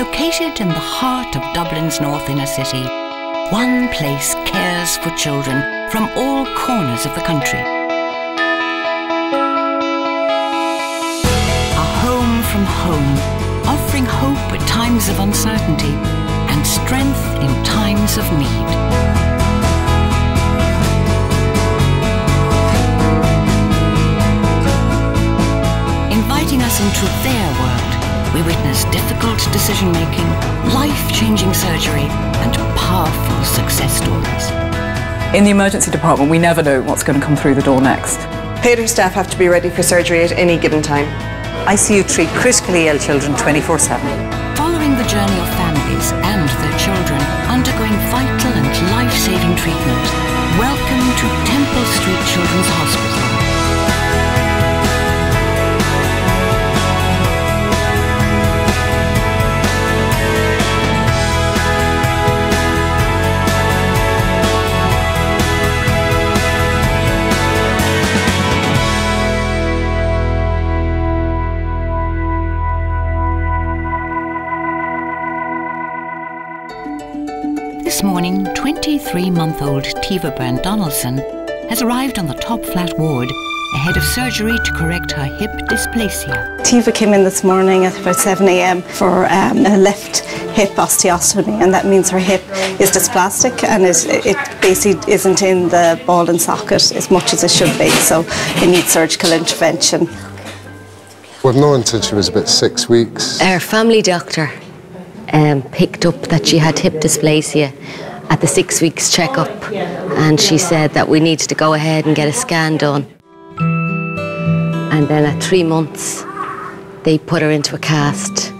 Located in the heart of Dublin's north inner city, one place cares for children from all corners of the country. A home from home, offering hope at times of uncertainty and strength in times of need. inviting us into their world, we witness difficult decision making, life changing surgery, and powerful success stories. In the emergency department, we never know what's going to come through the door next. Paid staff have to be ready for surgery at any given time. ICU treat critically ill children 24 7. Following the journey of families and their children undergoing vital and life saving treatment, welcome to Temple Street Children's Hospital. This morning, 23 month old Teva Brand Donaldson has arrived on the top flat ward ahead of surgery to correct her hip dysplasia. Teva came in this morning at about 7 a.m. for um, a left hip osteotomy, and that means her hip is dysplastic and is, it basically isn't in the ball and socket as much as it should be, so it needs surgical intervention. We've known since she was about six weeks. Our family doctor um, picked up that she had hip dysplasia at the six weeks checkup, and she said that we needed to go ahead and get a scan done. And then at three months, they put her into a cast.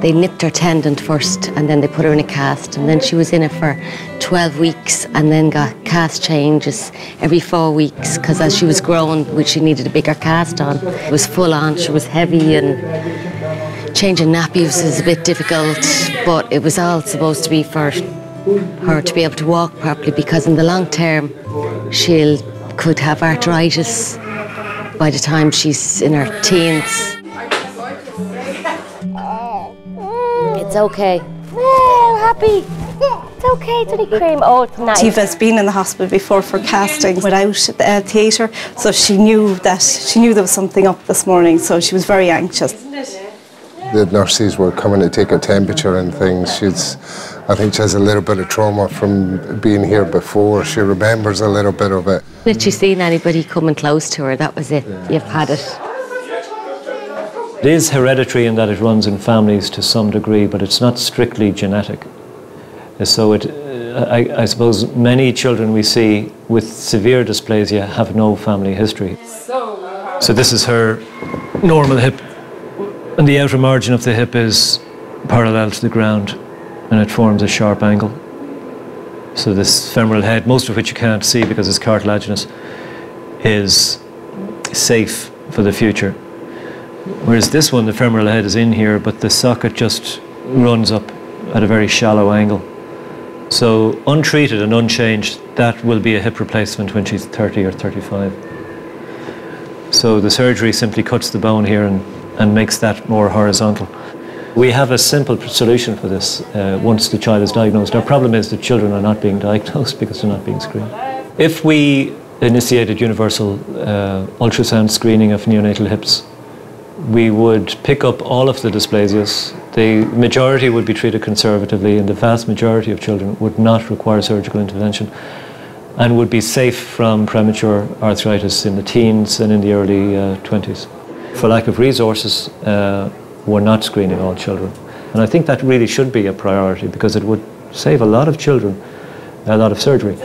They nipped her tendon first, and then they put her in a cast. And then she was in it for 12 weeks, and then got cast changes every four weeks because as she was growing, which she needed a bigger cast on. It was full on. She was heavy and changing nappies is a bit difficult, but it was all supposed to be for her to be able to walk properly because in the long term she could have arthritis by the time she's in her teens. It's okay. Oh, happy. It's okay, Teddy Cream. Oh, it's nice. Teva's been in the hospital before for casting without uh, theatre, so she knew that she knew there was something up this morning, so she was very anxious. The nurses were coming to take her temperature and things. She's, I think she has a little bit of trauma from being here before. She remembers a little bit of it. Had she seen anybody coming close to her, that was it. You've had it. It is hereditary in that it runs in families to some degree, but it's not strictly genetic. So it, uh, I, I suppose many children we see with severe dysplasia have no family history. So this is her normal hip, and the outer margin of the hip is parallel to the ground, and it forms a sharp angle. So this femoral head, most of which you can't see because it's cartilaginous, is safe for the future. Whereas this one, the femoral head is in here, but the socket just runs up at a very shallow angle. So untreated and unchanged, that will be a hip replacement when she's 30 or 35. So the surgery simply cuts the bone here and, and makes that more horizontal. We have a simple solution for this uh, once the child is diagnosed. Our problem is that children are not being diagnosed because they're not being screened. If we initiated universal uh, ultrasound screening of neonatal hips, we would pick up all of the dysplasias. The majority would be treated conservatively, and the vast majority of children would not require surgical intervention and would be safe from premature arthritis in the teens and in the early uh, 20s. For lack of resources, uh, we're not screening all children. And I think that really should be a priority because it would save a lot of children a lot of surgery.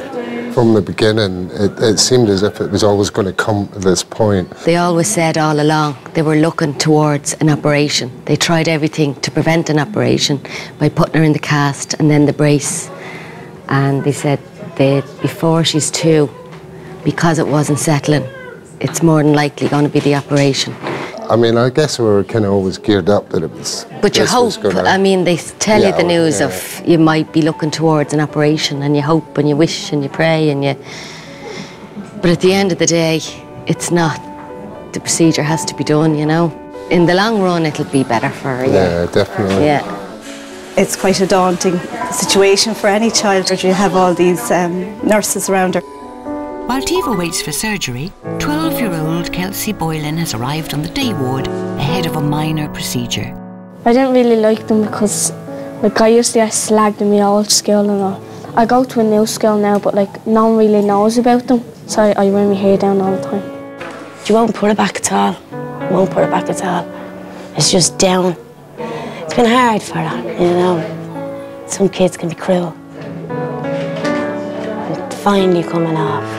From the beginning, it, it seemed as if it was always going to come to this point. They always said all along they were looking towards an operation. They tried everything to prevent an operation by putting her in the cast and then the brace. And they said that before she's two, because it wasn't settling, it's more than likely going to be the operation. I mean, I guess we were kind of always geared up that it was. But you this hope, gonna- I mean, they tell Yeah, you the news yeah. of you might be looking towards an operation and you hope and you wish and you pray and you. But at the end of the day, it's not. The procedure has to be done, you know. In the long run, it'll be better for her. Yeah, definitely. Yeah. it's quite a daunting situation for any child. You have all these um, nurses around her. While Teva waits for surgery, 12 year old Kelsey Boylan has arrived on the day ward ahead of a minor procedure. I didn't really like them because like I used to get slagged in my old school and all. I go to a new school now but like no one really knows about them so I, I wear my hair down all the time. You won't put it back at all. You won't put it back at all. It's just down. It's been hard for her, you know. Some kids can be cruel. And finally coming off.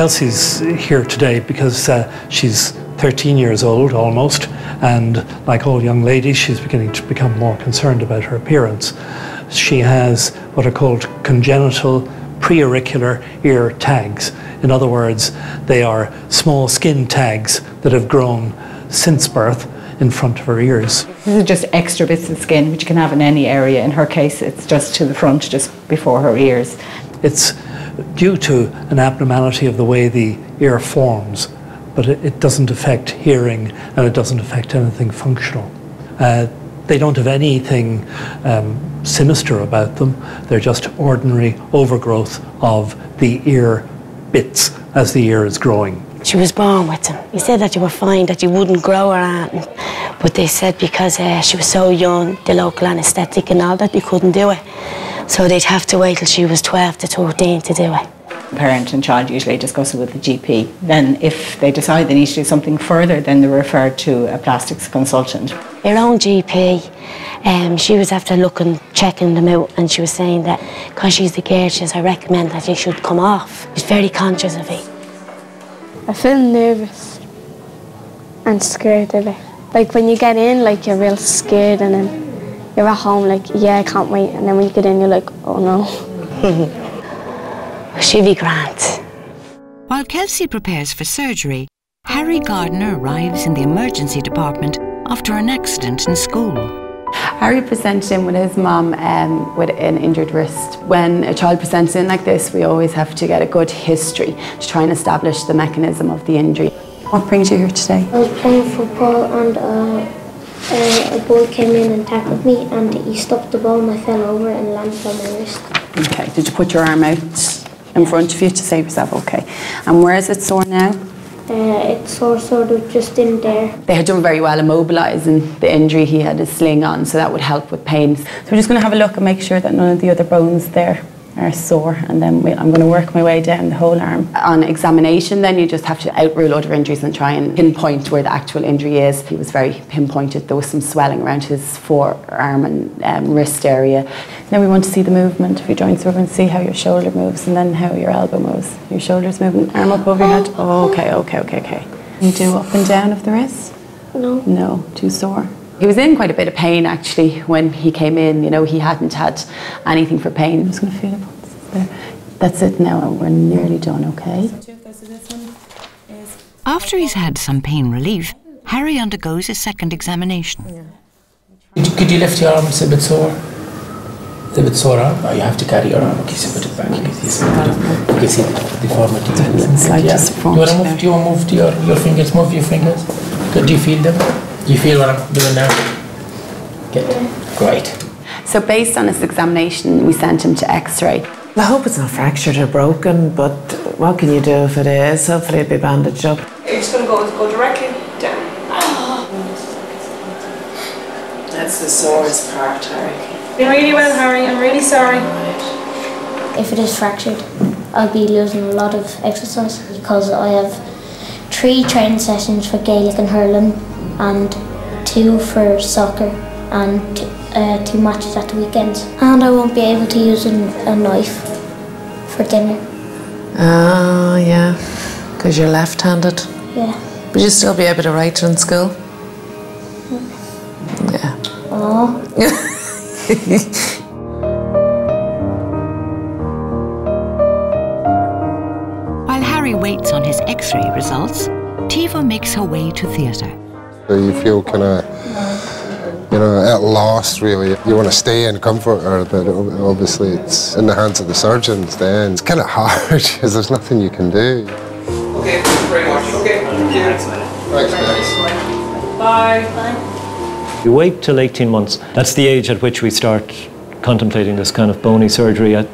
Kelsey's here today because uh, she's 13 years old almost, and like all young ladies, she's beginning to become more concerned about her appearance. She has what are called congenital preauricular ear tags. In other words, they are small skin tags that have grown since birth in front of her ears. This is just extra bits of skin which you can have in any area. In her case, it's just to the front, just before her ears. It's due to an abnormality of the way the ear forms, but it, it doesn't affect hearing and it doesn't affect anything functional. Uh, they don't have anything um, sinister about them. They're just ordinary overgrowth of the ear bits as the ear is growing. She was born with them. He said that you were fine, that you wouldn't grow her out. But they said because uh, she was so young, the local anaesthetic and all that, they couldn't do it. So they'd have to wait till she was 12 to 13 to do it. Parent and child usually discuss it with the GP. Then, if they decide they need to do something further, then they're referred to a plastics consultant. Your own GP, um, she was after looking, checking them out, and she was saying that because she's the girl, she says, I recommend that you should come off. She's very conscious of it. I feel nervous and scared of it. Like when you get in, like you're real scared and then you're at home like, yeah, I can't wait. And then when you get in, you're like, oh no. She'll be grand. While Kelsey prepares for surgery, Harry Gardner arrives in the emergency department after an accident in school. Harry presented in with his mum um, with an injured wrist. When a child presents in like this, we always have to get a good history to try and establish the mechanism of the injury. What brings you here today? I was playing football and uh, uh, a boy came in and tackled me and he stopped the ball and I fell over and landed on my wrist. Okay, did you put your arm out in front of you to save yourself? Okay. And where is it sore now? Uh, it's sore sort of just in there. They had done very well immobilising the injury. He had a sling on, so that would help with pain. So we're just going to have a look and make sure that none of the other bones there are sore, and then we, I'm going to work my way down the whole arm. On examination, then you just have to outrule other injuries and try and pinpoint where the actual injury is. He was very pinpointed. There was some swelling around his forearm and um, wrist area. Now we want to see the movement of your joints. We're going to see how your shoulder moves and then how your elbow moves. Your shoulders moving, arm up over your head. Oh, okay, okay, okay, okay. You do up and down of the wrist? No. No, too sore. He was in quite a bit of pain actually when he came in. You know, he hadn't had anything for pain. I'm just going to feel it. There. That's it now, we're nearly done, okay? After he's had some pain relief, Harry undergoes a second examination. Could you, could you lift your arm? It's a bit sore. It's a bit sore arm. Oh, you have to carry your arm. Okay, so put it back. You can see, you can see the deformity. Slide yeah. Do you want to move? Do you want to move your, your fingers? Move your fingers. Good. Do you feel them? Do you feel what I'm doing now? Good. Great. So based on his examination, we sent him to X-ray. I hope it's not fractured or broken, but what can you do if it is? Hopefully it'll be bandaged up. You're going to go, go directly down. That's the sorest part, Harry. Been really well, Harry. I'm really sorry. If it is fractured, I'll be losing a lot of exercise because I have three training sessions for Gaelic and hurling and two for soccer and uh, two matches at the weekends. And I won't be able to use a, a knife for dinner. Oh, yeah. Because you're left handed. Yeah. But you still be able to write in school? Yeah. Oh. While Harry waits on his x ray results, Teva makes her way to theatre. So you feel kind of, you know, at loss really. You want to stay and comfort her, but obviously it's in the hands of the surgeons then. It's kind of hard because there's nothing you can do. Okay, thank you very much. Okay, thank you. Thanks, guys. Bye. Bye. You wait till 18 months. That's the age at which we start contemplating this kind of bony surgery. Uh,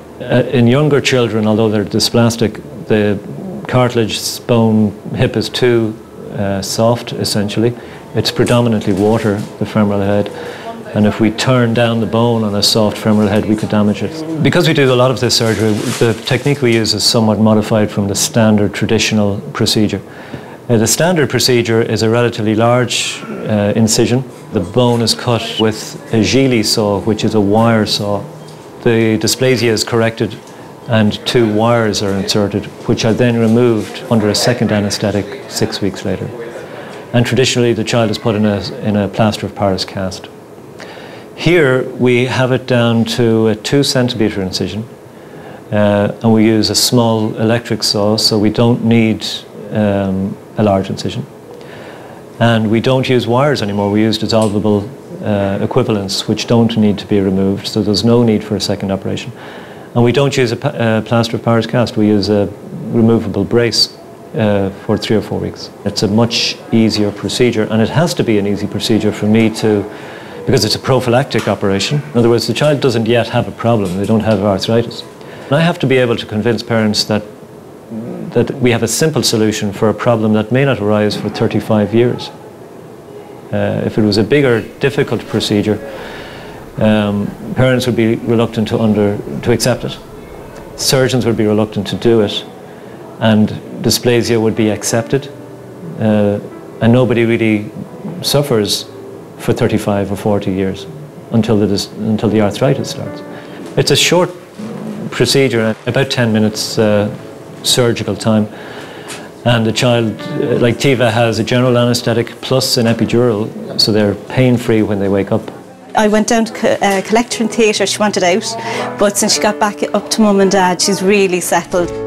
in younger children, although they're dysplastic, the cartilage bone hip is too uh, soft, essentially. It's predominantly water, the femoral head. And if we turn down the bone on a soft femoral head, we could damage it. Because we do a lot of this surgery, the technique we use is somewhat modified from the standard traditional procedure. Uh, the standard procedure is a relatively large uh, incision. The bone is cut with a Gigli saw, which is a wire saw. The dysplasia is corrected and two wires are inserted, which are then removed under a second anaesthetic six weeks later. And traditionally, the child is put in a, in a plaster of Paris cast. Here, we have it down to a two centimetre incision, uh, and we use a small electric saw, so we don't need um, a large incision. And we don't use wires anymore, we use dissolvable uh, equivalents, which don't need to be removed, so there's no need for a second operation. And we don't use a, a plaster of Paris cast, we use a removable brace uh, for three or four weeks. It's a much easier procedure, and it has to be an easy procedure for me to, because it's a prophylactic operation. In other words, the child doesn't yet have a problem, they don't have arthritis. And I have to be able to convince parents that, that we have a simple solution for a problem that may not arise for 35 years. Uh, if it was a bigger, difficult procedure, um, parents would be reluctant to, under, to accept it. Surgeons would be reluctant to do it. And dysplasia would be accepted. Uh, and nobody really suffers for 35 or 40 years until the, until the arthritis starts. It's a short procedure, about 10 minutes uh, surgical time. And the child, uh, like Teva, has a general anaesthetic plus an epidural, so they're pain free when they wake up. I went down to co- uh, collect her in theatre, she wanted out, but since she got back up to mum and dad, she's really settled.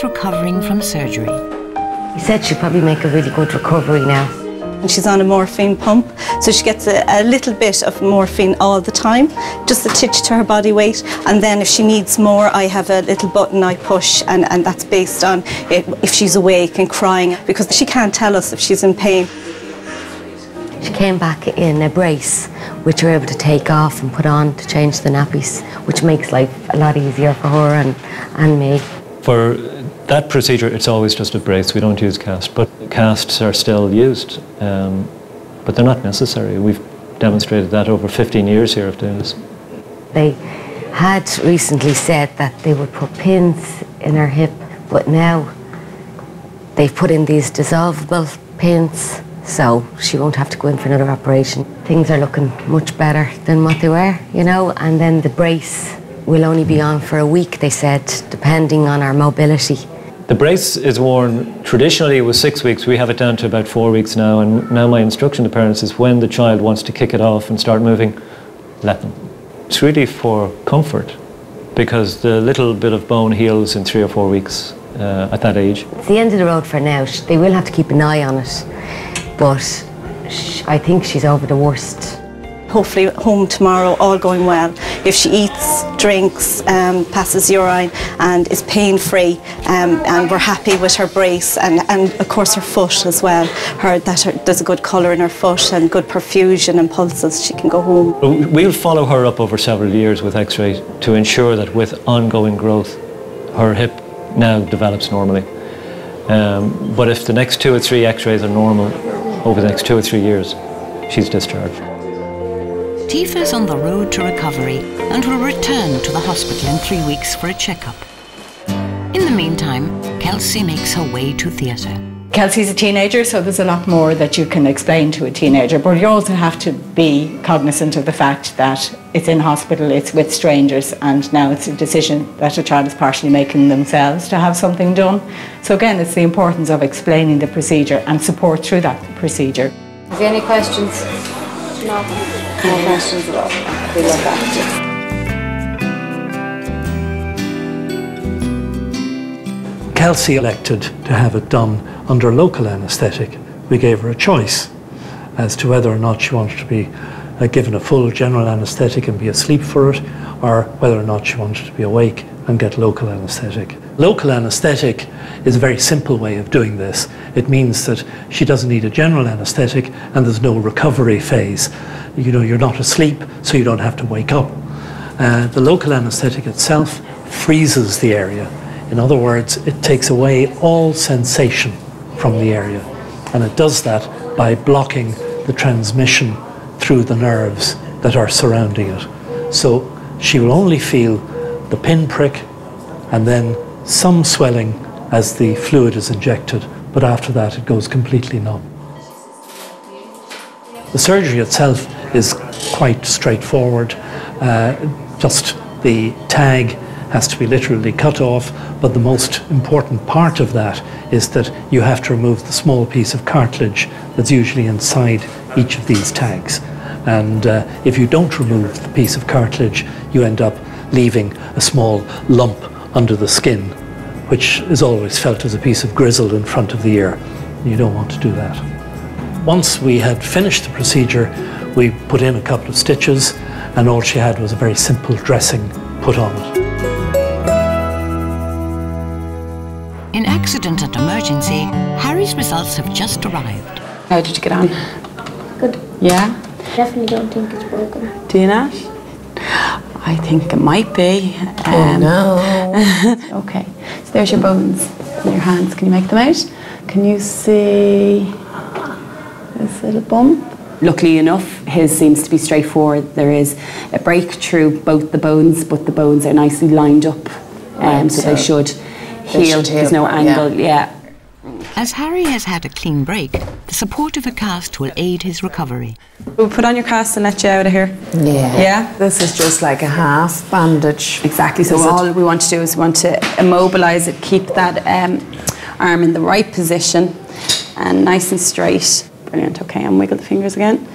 Teva's recovering from surgery. He said she'd probably make a really good recovery now. And she's on a morphine pump, so she gets a, a little bit of morphine all the time, just a titch to her body weight. And then if she needs more, I have a little button I push, and, and that's based on if, if she's awake and crying, because she can't tell us if she's in pain. She came back in a brace, which we're able to take off and put on to change the nappies, which makes life a lot easier for her and, and me. For that procedure, it's always just a brace. We don't use cast, but casts are still used, um, but they're not necessary. We've demonstrated that over 15 years here of doing this. They had recently said that they would put pins in her hip, but now they've put in these dissolvable pins, so she won't have to go in for another operation. Things are looking much better than what they were, you know, and then the brace will only be on for a week, they said, depending on our mobility. The brace is worn traditionally it was six weeks. We have it down to about four weeks now. And now my instruction to parents is when the child wants to kick it off and start moving, let them. It's really for comfort because the little bit of bone heals in three or four weeks uh, at that age. It's the end of the road for now. They will have to keep an eye on it, but I think she's over the worst. Hopefully home tomorrow, all going well. If she eats, drinks, um, passes urine and is pain-free um, and we're happy with her brace and, and of course her foot as well. Her, that her, there's a good colour in her foot and good perfusion and pulses, she can go home. We'll follow her up over several years with x-ray to ensure that with ongoing growth, her hip now develops normally. Um, but if the next two or three x-rays are normal over the next two or three years, she's discharged. Teva's on the road to recovery and will return to the hospital in three weeks for a checkup. In the meantime, Kelsey makes her way to theatre. Kelsey's a teenager, so there's a lot more that you can explain to a teenager, but you also have to be cognizant of the fact that it's in hospital, it's with strangers, and now it's a decision that a child is partially making themselves to have something done. So again, it's the importance of explaining the procedure and support through that procedure. Have you any questions? No. Kelsey elected to have it done under local anaesthetic. We gave her a choice as to whether or not she wanted to be uh, given a full general anaesthetic and be asleep for it, or whether or not she wanted to be awake and get local anaesthetic. Local anaesthetic is a very simple way of doing this. It means that she doesn't need a general anaesthetic and there's no recovery phase. You know, you're not asleep, so you don't have to wake up. Uh, the local anaesthetic itself freezes the area. In other words, it takes away all sensation from the area. And it does that by blocking the transmission through the nerves that are surrounding it. So she will only feel the pinprick and then some swelling as the fluid is injected, but after that it goes completely numb. The surgery itself is quite straightforward. Uh, just the tag has to be literally cut off, but the most important part of that is that you have to remove the small piece of cartilage that's usually inside each of these tags. And uh, if you don't remove the piece of cartilage, you end up leaving a small lump under the skin, which is always felt as a piece of grizzle in front of the ear. You don't want to do that. Once we had finished the procedure, we put in a couple of stitches, and all she had was a very simple dressing put on it. In accident and emergency, Harry's results have just arrived. How did you get on? Good. Yeah? Definitely don't think it's broken. Do you not? I think it might be. Oh, no. okay, so there's your bones in your hands. Can you make them out? Can you see this little bump? Luckily enough, his seems to be straightforward. There is a break through both the bones, but the bones are nicely lined up, um, Right, so, they so should they heal. There's no angle. Yeah. As Harry has had a clean break, the support of a cast will aid his recovery. We'll put on your cast and let you out of here. Yeah. Yeah? This is just like a half bandage. Exactly. So all we want to do is we want to immobilise it, keep that um, arm in the right position and nice and straight. Brilliant. Okay, and wiggle the fingers again.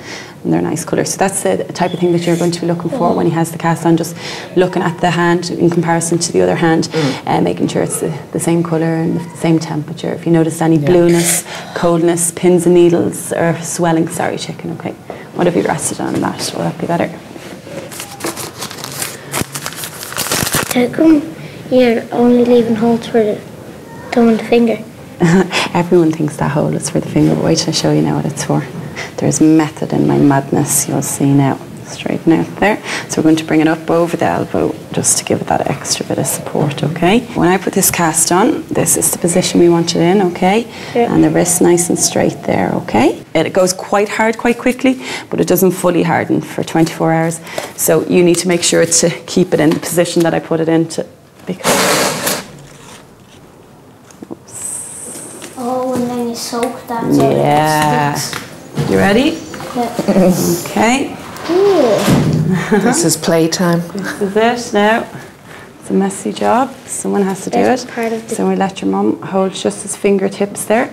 And they're nice colours. So that's the type of thing that you're going to be looking for when he has the cast on. Just looking at the hand in comparison to the other hand, mm. and making sure it's the, the same colour and the same temperature. If you notice any blueness, coldness, pins and needles, or swelling, sorry, chicken. Okay, what have you rested on that? Will that be better? How come you're only leaving holes for the thumb and the finger? Everyone thinks that hole is for the finger, but wait till I show you now what it's for. There's method in my madness, you'll see now. Straighten out there. So we're going to bring it up over the elbow just to give it that extra bit of support, okay? When I put this cast on, this is the position we want it in, okay? And the wrist nice and straight there, okay? It goes quite hard quite quickly, but it doesn't fully harden for 24 hours. So you need to make sure to keep it in the position that I put it into because Oh, and then you soak that so that Yeah. It sticks. You ready? Yeah. Okay. This is playtime. This is it now. It's a messy job. Someone has to do That's it. part of the- So we let your mum hold just his fingertips there.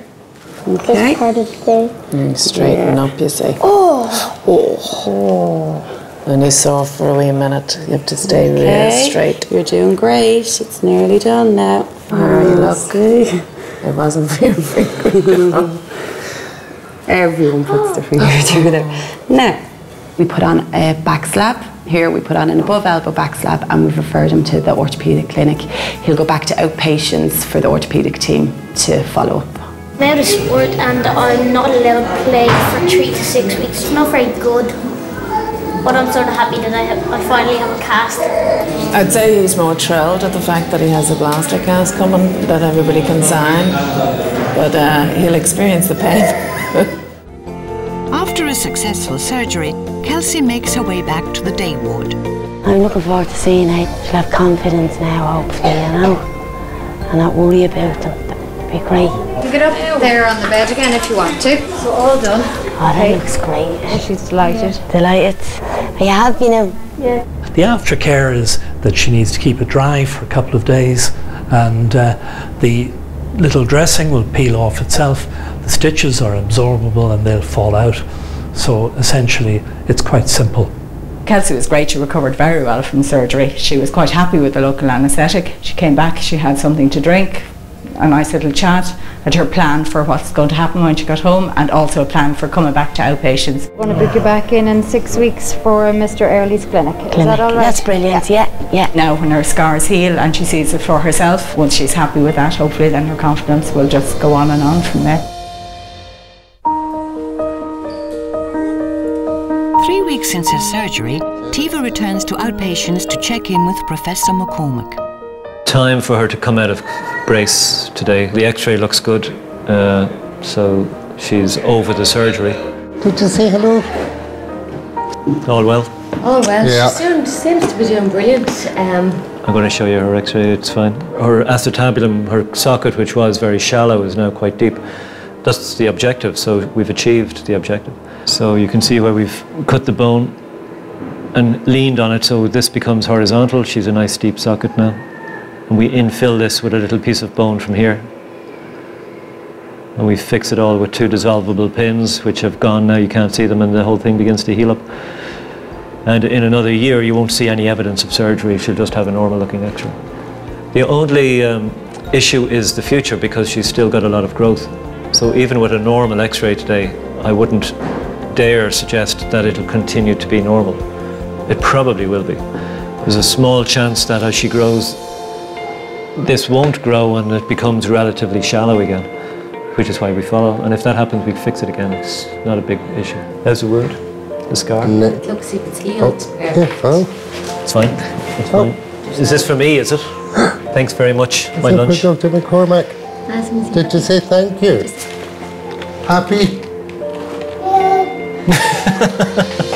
That's Okay. part of the day. Mm, straighten up, you say. Oh! Oh. And he's sore for a wee minute. You have to stay real Okay. straight. You're doing great. It's nearly done now. There you look. It wasn't for your finger. Everyone puts their finger through there. Now, we put on a back slab. Here we put on an above elbow back slab and we've referred him to the orthopaedic clinic. He'll go back to outpatients for the orthopaedic team to follow up. I'm out of sport and I'm not allowed to play for three to six weeks. It's not very good. But I'm sort of happy that I, have, I finally have a cast. I'd say he's more thrilled at the fact that he has a plaster cast coming that everybody can sign. But uh, he'll experience the pain. After a successful surgery, Kelsey makes her way back to the day ward. I'm looking forward to seeing how she'll have confidence now, hopefully, you know, and not worry about them. That'd be great. You can get up there on the bed again if you want to. So all done. Oh, that looks great. She's delighted. Delighted. Are you happy now? Yeah. The aftercare is that she needs to keep it dry for a couple of days, and uh, the little dressing will peel off itself. The stitches are absorbable and they'll fall out. So essentially, it's quite simple. Kelsey was great. She recovered very well from surgery. She was quite happy with the local anaesthetic. She came back, she had something to drink, a nice little chat, and her plan for what's going to happen when she got home, and also a plan for coming back to outpatients. I want to book you back in in six weeks for Mr. Earley's clinic. Is that all right? That's brilliant, yeah, yeah. Now, when her scars heal and she sees it for herself, once she's happy with that, hopefully then her confidence will just go on and on from there. Weeks since her surgery, Teva returns to outpatients to check in with Professor McCormack. Time for her to come out of brace today. The x-ray looks good, uh, so she's over the surgery. Did you say hello? All well? Oh well, Yeah. she soon, seems to be doing brilliant. Um, I'm going to show you her x-ray, it's fine. Her acetabulum, her socket, which was very shallow, is now quite deep. That's the objective, so we've achieved the objective. So you can see where we've cut the bone and leaned on it, so this becomes horizontal. She's a nice deep socket now. And we infill this with a little piece of bone from here. And we fix it all with two dissolvable pins, which have gone now, you can't see them, and the whole thing begins to heal up. And in another year, you won't see any evidence of surgery. She'll just have a normal looking x ray. The only um, issue is the future because she's still got a lot of growth. So even with a normal x ray today, I wouldn't dare suggest that it'll continue to be normal. It probably will be. There's a small chance that as she grows, this won't grow and it becomes relatively shallow again, which is why we follow. And if that happens, we fix it again. It's not a big issue. How's the wound? The scar? it looks like it's healed. Oh, yeah, fine. It's fine. It's oh. fine. Is this for me, is it? Thanks very much. My lunch. Dr. McCormack. Did you say thank you? Happy? Ha ha ha ha!